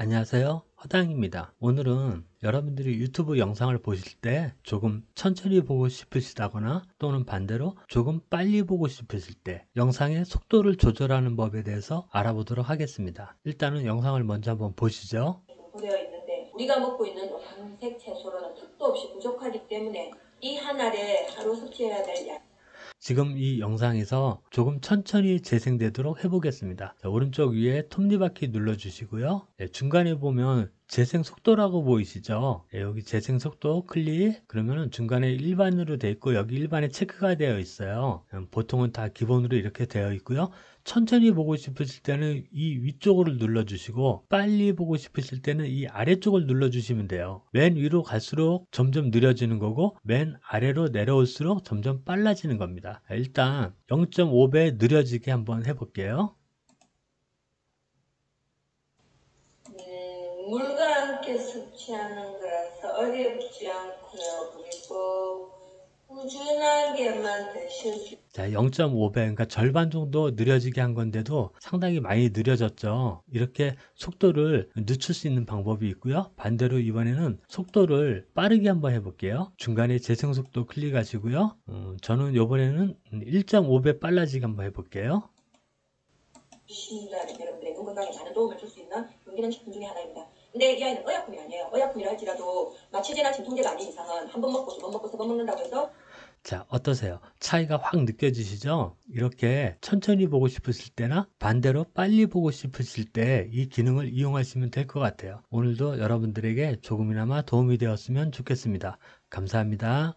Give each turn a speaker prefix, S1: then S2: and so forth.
S1: 안녕하세요. 허당입니다. 오늘은 여러분들이 유튜브 영상을 보실 때 조금 천천히 보고 싶으시다거나 또는 반대로 조금 빨리 보고 싶으실 때 영상의 속도를 조절하는 법에 대해서 알아보도록 하겠습니다. 일단은 영상을 먼저 한번 보시죠.
S2: 되어 있는데 우리가 먹고 있는 황색 채소로는 택도 없이 부족하기 때문에 이 한 알에 하루 섭취해야 될 양.
S1: 지금 이 영상에서 조금 천천히 재생되도록 해보겠습니다. 자, 오른쪽 위에 톱니바퀴 눌러주시고요. 네, 중간에 보면 재생 속도라고 보이시죠? 네, 여기 재생 속도 클릭 그러면 중간에 일반으로 되어 있고 여기 일반에 체크가 되어 있어요. 음, 보통은 다 기본으로 이렇게 되어 있고요. 천천히 보고 싶으실 때는 이 위쪽을 눌러 주시고 빨리 보고 싶으실 때는 이 아래쪽을 눌러 주시면 돼요. 맨 위로 갈수록 점점 느려지는 거고 맨 아래로 내려올수록 점점 빨라지는 겁니다. 일단 0.5배 느려지게 한번 해볼게요.
S2: 음, 물과 함께 섭취하는 거라서 어렵지 않고요. 그리고 꾸준하게만 드실 수
S1: 자, 0.5배, 그러니까 절반 정도 느려지게 한 건데도 상당히 많이 느려졌죠. 이렇게 속도를 늦출 수 있는 방법이 있고요. 반대로 이번에는 속도를 빠르게 한번 해볼게요. 중간에 재생 속도 클릭하시고요. 음, 저는 이번에는 1.5배 빨라지게 한번 해볼게요.
S2: 여러분들의 눈 건강에 많은 도움을 줄 수 있는 용기는 식품 중에 하나입니다. 근데 이 아이는 의약품이 아니에요. 의약품이라 할지라도 마취제나 진통제가 아닌 이상은 한 번 먹고 두 번 먹고 세 번 먹는다고 해서
S1: 자, 어떠세요? 차이가 확 느껴지시죠? 이렇게 천천히 보고 싶으실 때나 반대로 빨리 보고 싶으실 때 이 기능을 이용하시면 될 것 같아요. 오늘도 여러분들에게 조금이나마 도움이 되었으면 좋겠습니다. 감사합니다.